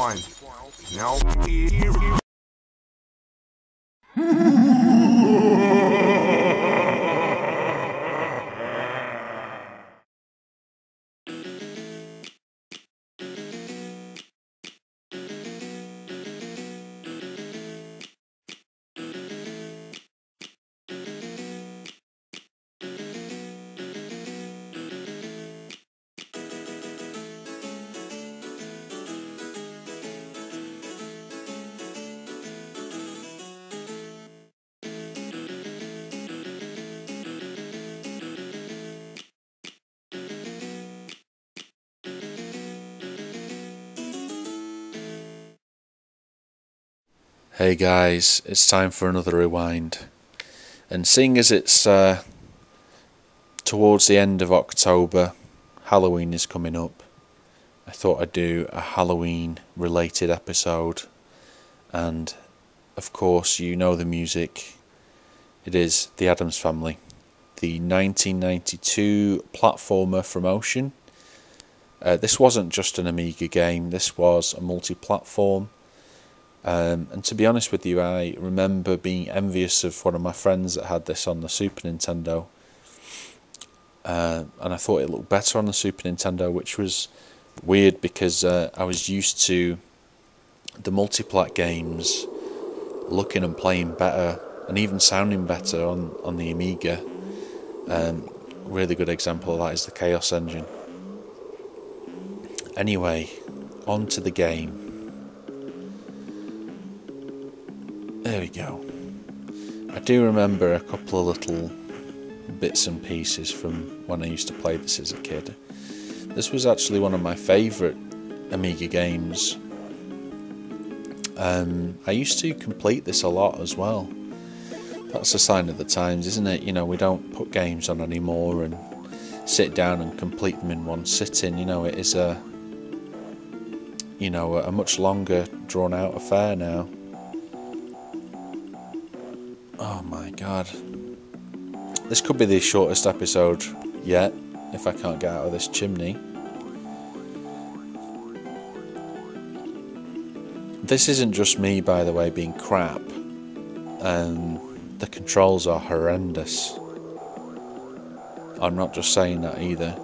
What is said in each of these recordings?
Rewind. Now, Hey guys, it's time for another rewind. And seeing as it's uh, towards the end of October, Halloween is coming up, I thought I'd do a Halloween related episode. And of course, you know the music. It is The Addams Family, the 1992 platformer from Ocean. Uh, this wasn't just an Amiga game, this was a multi platform um, and to be honest with you, I remember being envious of one of my friends that had this on the Super Nintendo. Uh, and I thought it looked better on the Super Nintendo, which was weird because uh, I was used to the multiplat games looking and playing better and even sounding better on, on the Amiga. Um, really good example of that is the Chaos Engine. Anyway, on to the game. There we go. I do remember a couple of little bits and pieces from when I used to play this as a kid. This was actually one of my favourite Amiga games. Um, I used to complete this a lot as well. That's a sign of the times, isn't it? You know, we don't put games on anymore and sit down and complete them in one sitting. You know, it is a you know a much longer drawn out affair now. God. This could be the shortest episode yet, if I can't get out of this chimney. This isn't just me, by the way, being crap. And the controls are horrendous. I'm not just saying that either.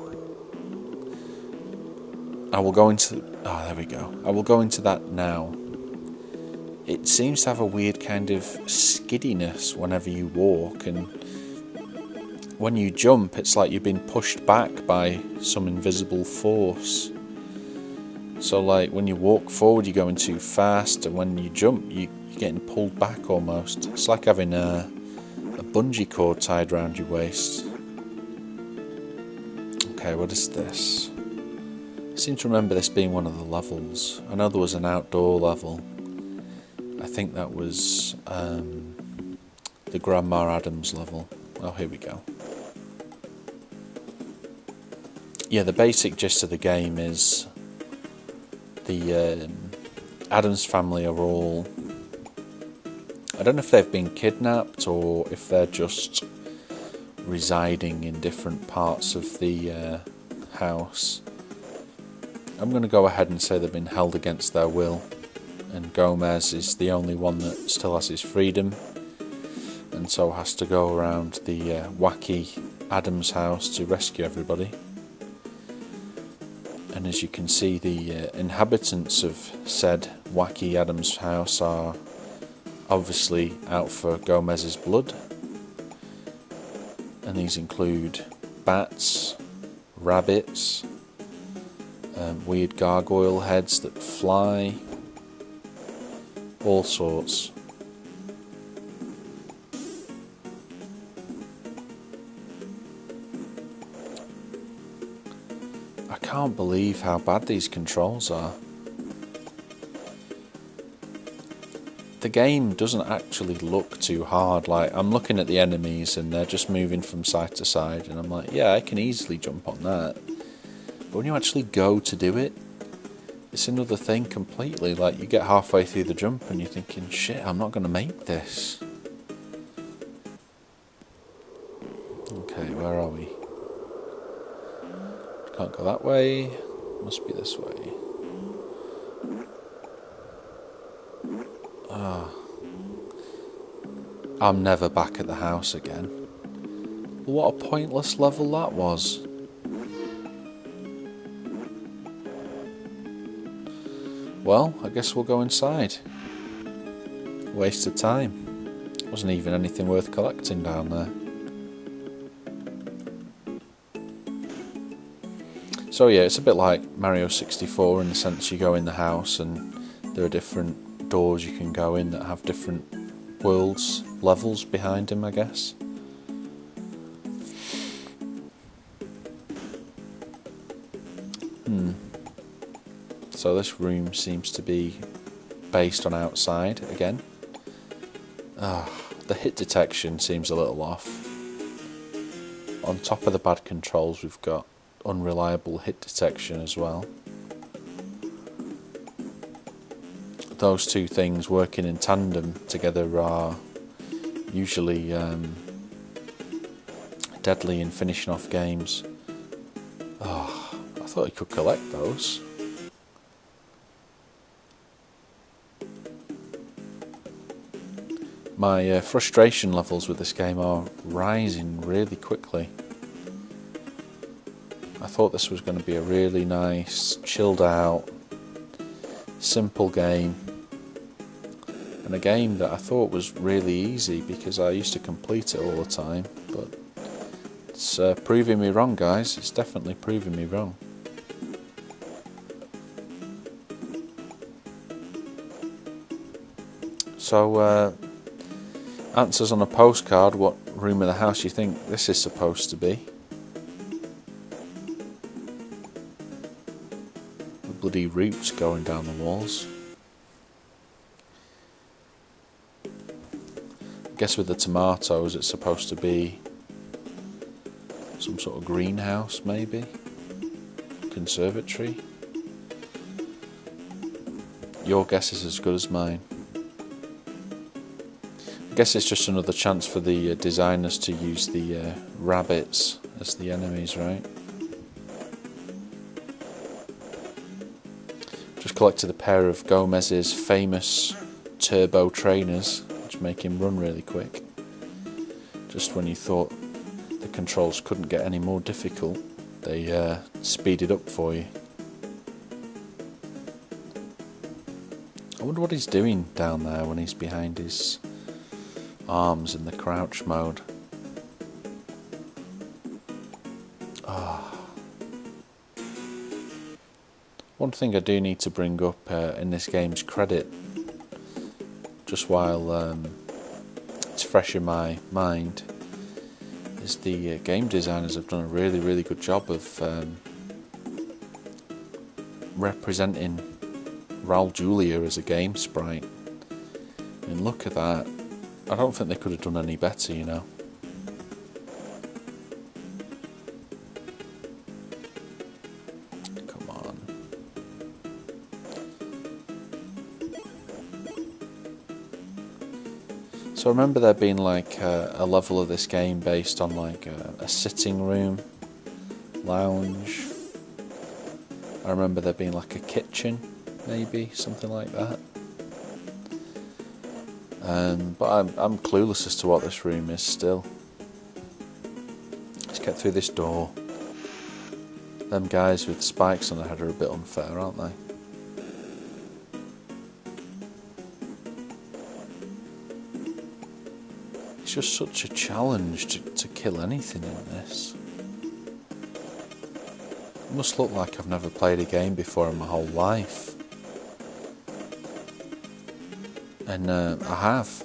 I will go into. Oh, there we go. I will go into that now it seems to have a weird kind of skiddiness whenever you walk and when you jump it's like you've been pushed back by some invisible force. So like when you walk forward you're going too fast and when you jump you, are getting pulled back almost. It's like having a, a bungee cord tied around your waist. Okay what is this? I seem to remember this being one of the levels. I know there was an outdoor level I think that was um, the Grandma Addams level. Oh, here we go. Yeah, the basic gist of the game is the um, Addams family are all. I don't know if they've been kidnapped or if they're just residing in different parts of the uh, house. I'm going to go ahead and say they've been held against their will and Gomez is the only one that still has his freedom and so has to go around the uh, wacky Addams house to rescue everybody. And as you can see, the uh, inhabitants of said wacky Addams house are obviously out for Gomez's blood. And these include bats, rabbits, um, weird gargoyle heads that fly, all sorts. I can't believe how bad these controls are. The game doesn't actually look too hard. Like, I'm looking at the enemies and they're just moving from side to side, and I'm like, yeah, I can easily jump on that. But when you actually go to do it, it's another thing completely. Like, you get halfway through the jump and you're thinking, shit, I'm not going to make this. Okay, where are we? Can't go that way. Must be this way. Oh. I'm never back at the house again. What a pointless level that was. Well, I guess we'll go inside. Waste of time. Wasn't even anything worth collecting down there. So yeah, it's a bit like Mario 64 in the sense you go in the house and there are different doors you can go in that have different worlds, levels behind them, I guess. So this room seems to be based on outside again. Ah, the hit detection seems a little off. On top of the bad controls we've got unreliable hit detection as well. Those two things working in tandem together are usually um, deadly in finishing off games. Oh, I thought you could collect those. My uh, frustration levels with this game are rising really quickly. I thought this was going to be a really nice, chilled out, simple game. And a game that I thought was really easy because I used to complete it all the time. But it's uh, proving me wrong, guys. It's definitely proving me wrong. So, uh, answers on a postcard what room of the house you think this is supposed to be. The bloody roots going down the walls. I guess with the tomatoes it's supposed to be some sort of greenhouse maybe. Conservatory. Your guess is as good as mine guess it's just another chance for the uh, designers to use the uh, rabbits as the enemies, right? Just collected a pair of Gomez's famous turbo trainers, which make him run really quick. Just when you thought the controls couldn't get any more difficult, they uh, speed it up for you. I wonder what he's doing down there when he's behind his arms in the crouch mode. Ah. One thing I do need to bring up uh, in this game's credit, just while um, it's fresh in my mind, is the uh, game designers have done a really, really good job of um, representing Raul Julia as a game sprite. And look at that. I don't think they could have done any better, you know. Come on. So I remember there being like a, level of this game based on like a, a sitting room, lounge. I remember there being like a kitchen, maybe, something like that. Um, but I'm, I'm clueless as to what this room is still. Let's get through this door. Them guys with spikes on their head are a bit unfair, aren't they? It's just such a challenge to, to kill anything in this. It must look like I've never played a game before in my whole life. And uh, I have.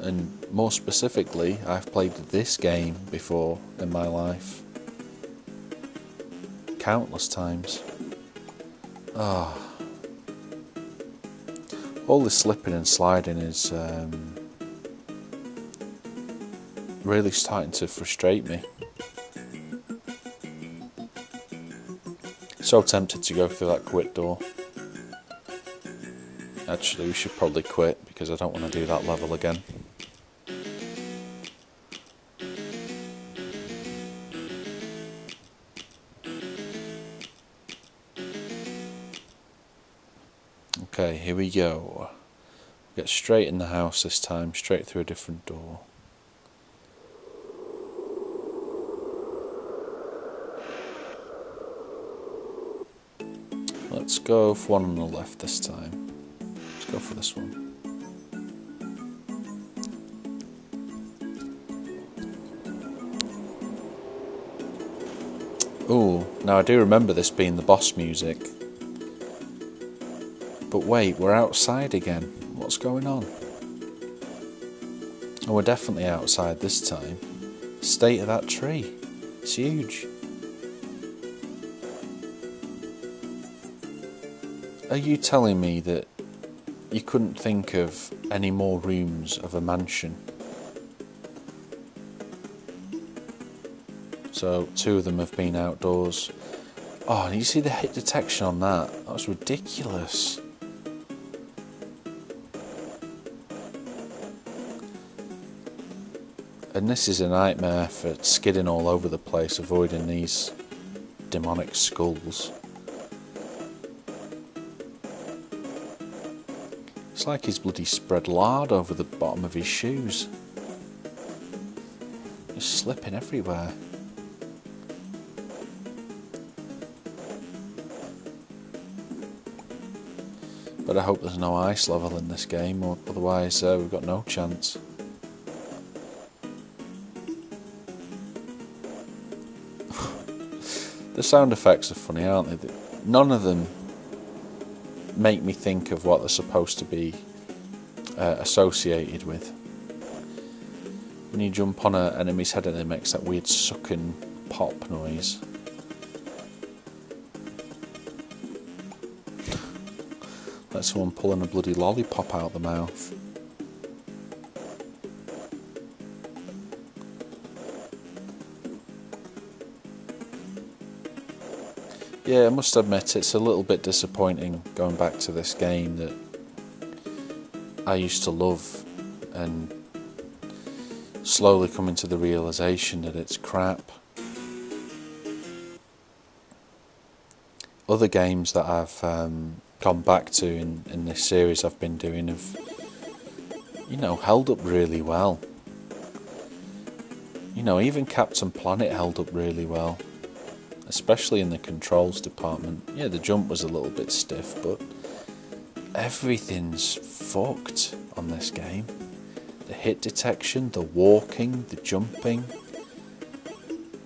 And more specifically, I've played this game before in my life. Countless times. Ah. Oh. All this slipping and sliding is um, really starting to frustrate me. So tempted to go through that quit door. Actually, we should probably quit because I don't want to do that level again. Okay, here we go. Get straight in the house this time, straight through a different door. Let's go for one on the left this time. Go for this one. Oh, now I do remember this being the boss music. But wait, we're outside again. What's going on? Oh, we're definitely outside this time. State of that tree. It's huge. Are you telling me that you couldn't think of any more rooms of a mansion? So two of them have been outdoors. Oh, and you see the hit detection on that? That was ridiculous. And this is a nightmare for skidding all over the place, avoiding these demonic skulls. It's like he's bloody spread lard over the bottom of his shoes. He's slipping everywhere. But I hope there's no ice level in this game, or otherwise uh, we've got no chance. The sound effects are funny, aren't they? None of them make me think of what they're supposed to be uh, associated with. When you jump on an enemy's head and it makes that weird sucking pop noise. like someone pulling a bloody lollipop out the mouth. Yeah, I must admit it's a little bit disappointing going back to this game that I used to love and slowly coming to the realization that it's crap. Other games that I've um, gone back to in, in this series I've been doing have, you know, held up really well. You know, even Captain Planet held up really well especially in the controls department. Yeah, the jump was a little bit stiff, but everything's fucked on this game. The hit detection, the walking, the jumping.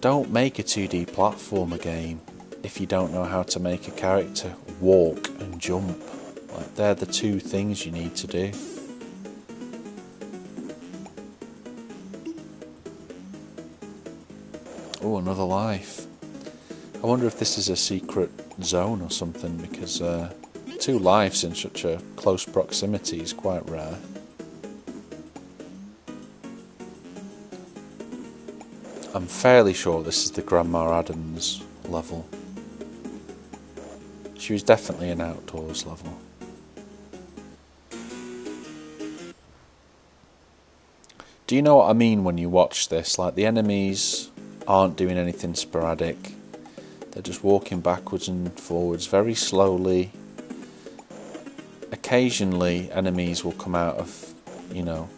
Don't make a 2D platformer game if you don't know how to make a character walk and jump. Like they're the two things you need to do. Oh, another life. I wonder if this is a secret zone or something because uh, two lives in such a close proximity is quite rare. I'm fairly sure this is the Grandma Addams level. She was definitely an outdoors level. Do you know what I mean when you watch this? Like the enemies aren't doing anything sporadic they're just walking backwards and forwards very slowly. Occasionally, enemies will come out of, you know,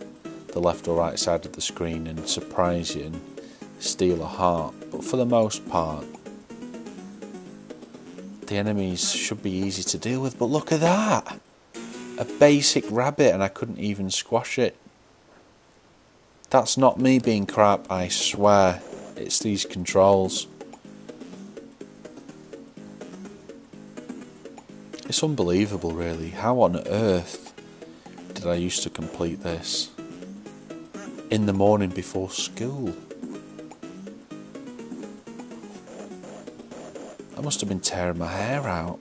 the left or right side of the screen and surprise you and steal a heart. But for the most part, the enemies should be easy to deal with. But look at that! A basic rabbit and I couldn't even squash it. That's not me being crap, I swear. It's these controls. It's unbelievable, really. How on earth did I used to complete this? In the morning before school. I must have been tearing my hair out.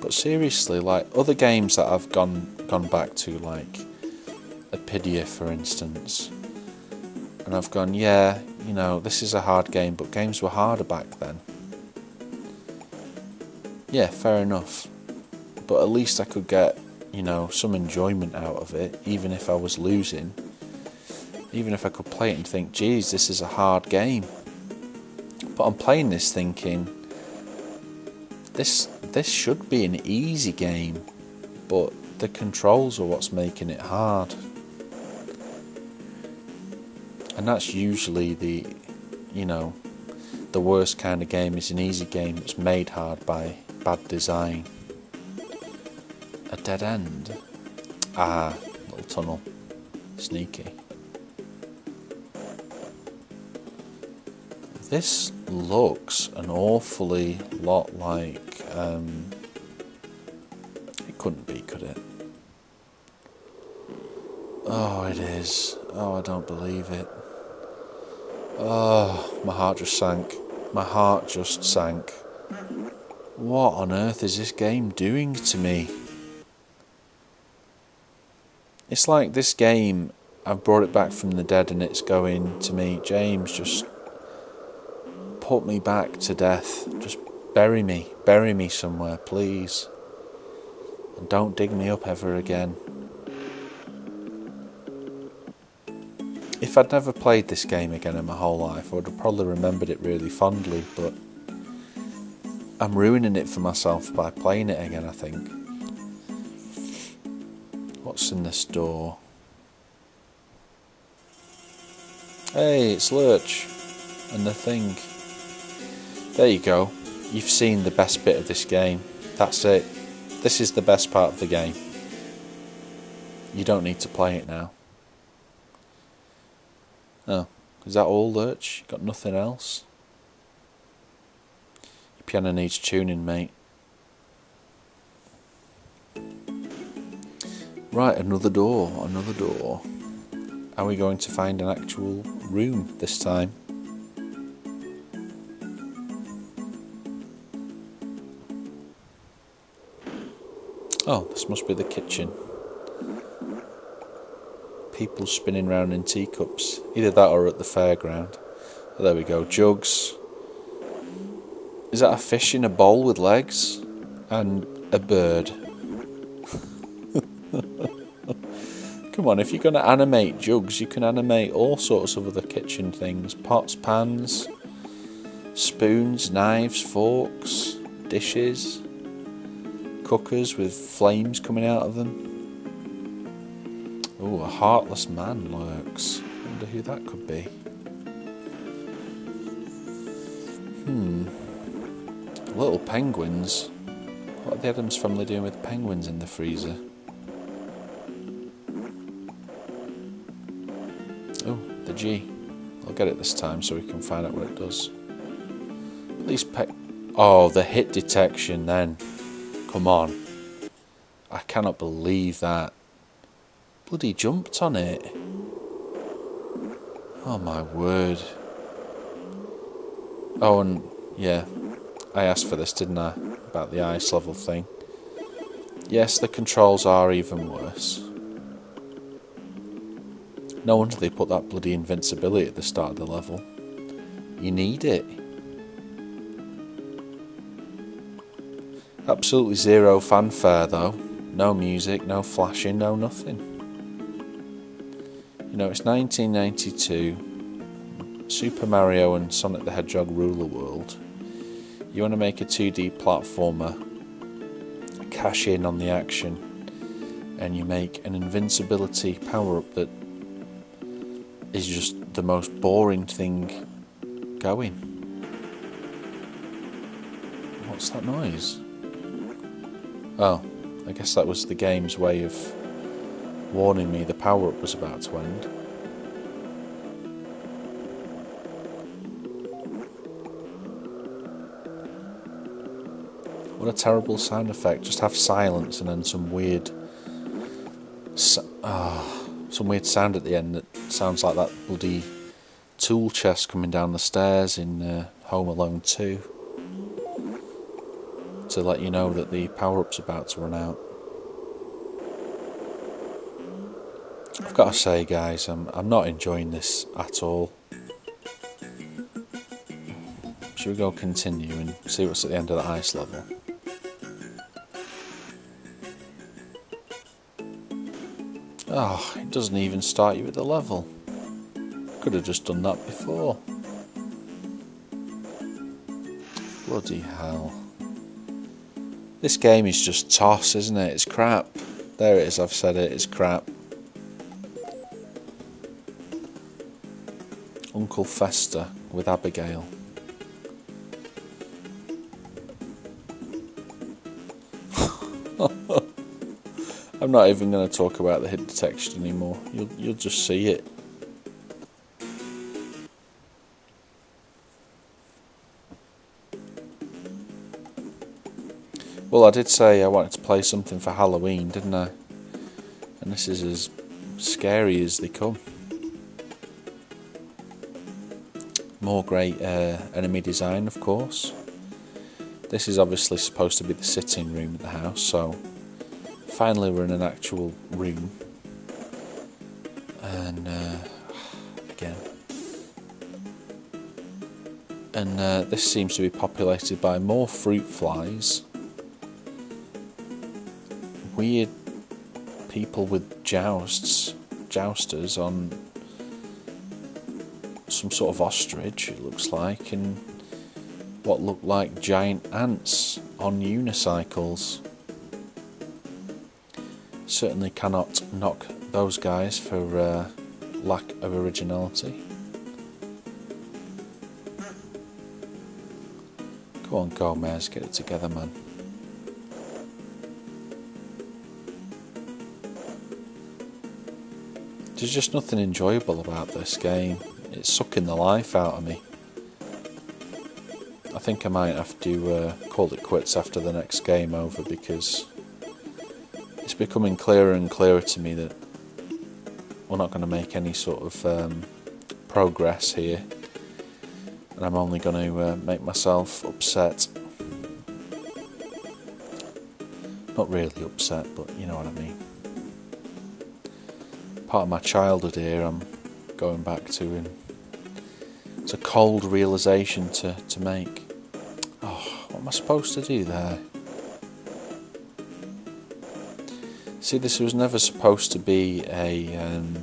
But seriously, like other games that I've gone gone back to, like Apidya for instance, and I've gone, yeah, you know, this is a hard game, but games were harder back then. Yeah, fair enough. But at least I could get, you know, some enjoyment out of it, even if I was losing. Even if I could play it and think, geez, this is a hard game. But I'm playing this thinking, this this should be an easy game, but the controls are what's making it hard. And that's usually the, you know, the worst kind of game is an easy game that's made hard by bad design. A dead end? Ah, little tunnel. Sneaky. This looks an awfully lot like. Um, it couldn't be, could it? Oh, it is. Oh, I don't believe it. Oh, my heart just sank. My heart just sank. What on earth is this game doing to me? It's like this game, I've brought it back from the dead and it's going to me, James, just put me back to death. Just bury me. Bury me somewhere, please. And don't dig me up ever again. If I'd never played this game again in my whole life, I would have probably remembered it really fondly, but I'm ruining it for myself by playing it again, I think. What's in this door? Hey, it's Lurch and the thing. There you go. You've seen the best bit of this game. That's it. This is the best part of the game. You don't need to play it now. Oh, is that all, Lurch? Got nothing else? Your piano needs tuning, mate. Right, another door, another door. Are we going to find an actual room this time? Oh, this must be the kitchen. People spinning round in teacups. Either that or at the fairground. There we go. Jugs. Is that a fish in a bowl with legs? And a bird. Come on, if you're going to animate jugs, you can animate all sorts of other kitchen things. Pots, pans, spoons, knives, forks, dishes cookers with flames coming out of them. A heartless man lurks. Wonder who that could be. Hmm. Little penguins. What are the Addams family doing with penguins in the freezer? Oh, the G. I'll get it this time so we can find out what it does. These pe- Oh, the hit detection then. Come on. I cannot believe that. Bloody jumped on it. Oh my word. Oh, and yeah, I asked for this, didn't I? About the ice level thing. Yes, the controls are even worse. No wonder they put that bloody invincibility at the start of the level. You need it. Absolutely zero fanfare though. No music, no flashing, no nothing. You know, it's 1992. Super Mario and Sonic the Hedgehog rule the world. You want to make a 2D platformer, cash in on the action, and you make an invincibility power up that is just the most boring thing going. What's that noise? Oh, I guess that was the game's way of warning me the power up was about to end. What a terrible sound effect. Just have silence and then some weird. Oh, some weird sound at the end that sounds like that bloody tool chest coming down the stairs in uh, Home Alone 2 to let you know that the power-up's about to run out. I've got to say guys, I'm, I'm not enjoying this at all. Should we go continue and see what's at the end of the ice level? Oh, it doesn't even start you at the level. Could have just done that before. Bloody hell. This game is just toss, isn't it? It's crap. There it is, I've said it, it's crap. Uncle Fester with Abigail. I'm not even going to talk about the hit detection anymore. You'll you'll just see it. Well, I did say I wanted to play something for Halloween, didn't I? And this is as scary as they come. More great uh, enemy design, of course. This is obviously supposed to be the sitting room of the house, so finally we're in an actual room. And uh, again, and uh, this seems to be populated by more fruit flies weird people with jousts, jousters on some sort of ostrich, it looks like, and what look like giant ants on unicycles. Certainly cannot knock those guys for uh, lack of originality. Go on, Gomez, get it together, man. There's just nothing enjoyable about this game. It's sucking the life out of me. I think I might have to uh, call it quits after the next game over because it's becoming clearer and clearer to me that we're not going to make any sort of um, progress here and I'm only going to uh, make myself upset. Not really upset, but you know what I mean part of my childhood here I'm going back to and a cold realization to, to make. Oh, what am I supposed to do there? See, this was never supposed to be a um,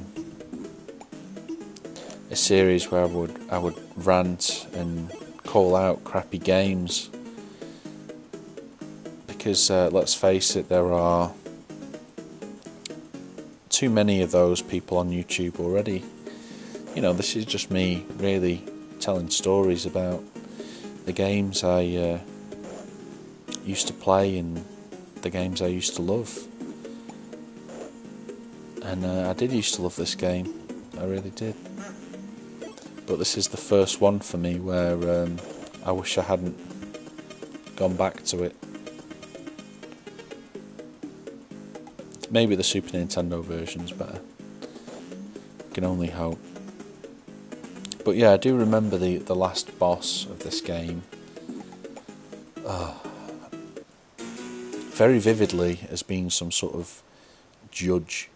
a series where I would I would rant and call out crappy games because uh, let's face it, there are too many of those people on YouTube already. You know, this is just me really telling stories about the games I uh, used to play and the games I used to love. And uh, I did used to love this game, I really did. But this is the first one for me where um, I wish I hadn't gone back to it. Maybe the Super Nintendo version's better. I can only hope. But yeah, I do remember the, the last boss of this game. Uh, very vividly as being some sort of judge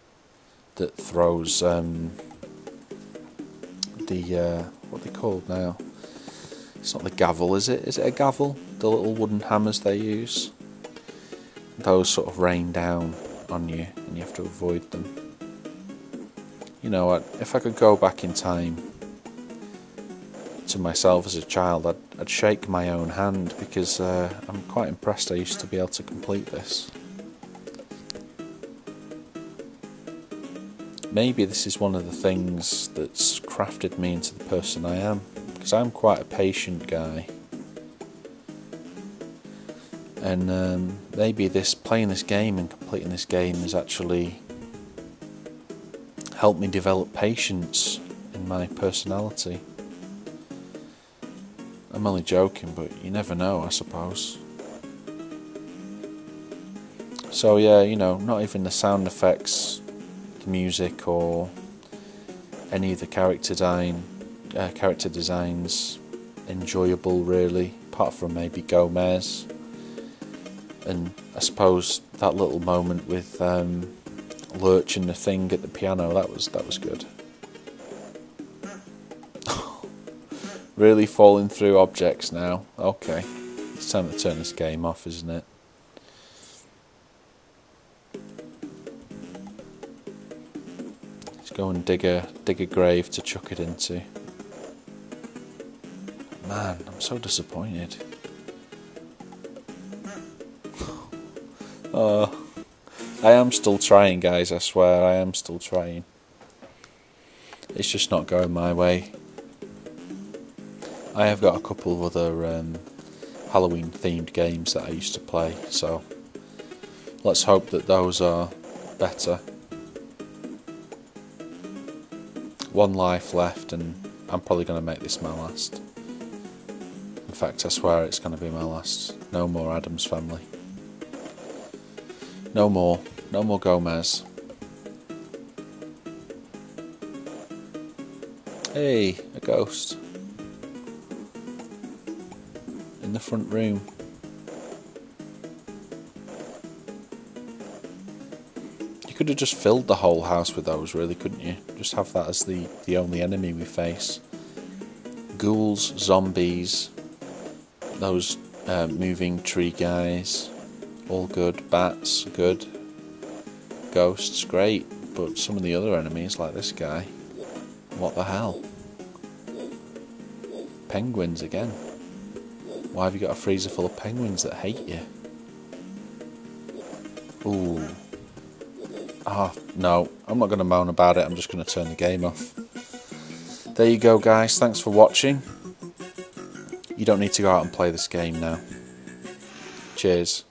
that throws um, the uh, what they called now. It's not the gavel, is it? Is it a gavel? The little wooden hammers they use. Those sort of rain down on you and you have to avoid them. You know what, if I could go back in time to myself as a child, I'd, I'd shake my own hand because uh, I'm quite impressed I used to be able to complete this. Maybe this is one of the things that's crafted me into the person I am because I'm quite a patient guy and um, maybe this playing this game and completing this game has actually helped me develop patience in my personality. I'm only joking, but you never know, I suppose. So yeah, you know, not even the sound effects, the music, or any of the character design, uh, character designs enjoyable really, apart from maybe Gomez and I suppose that little moment with um, Lurch and the thing at the piano that was that was good. Really falling through objects now. Okay, it's time to turn this game off, isn't it? Let's go and dig a dig a grave to chuck it into. Man, I'm so disappointed. Oh, I am still trying, guys. I swear, I am still trying. It's just not going my way. I have got a couple of other um, Halloween themed games that I used to play, so let's hope that those are better. One life left, and I'm probably going to make this my last. In fact, I swear it's going to be my last. No more Addams family. No more. No more Gomez. Hey, a ghost. The front room. You could have just filled the whole house with those, really, couldn't you? Just have that as the, the only enemy we face. Ghouls, zombies, those uh, moving tree guys, all good. Bats, good. Ghosts, great. But some of the other enemies, like this guy, what the hell? Penguins again. Why have you got a freezer full of penguins that hate you? Ooh. Ah, oh, no. I'm not going to moan about it. I'm just going to turn the game off. There you go, guys. Thanks for watching. You don't need to go out and play this game now. Cheers.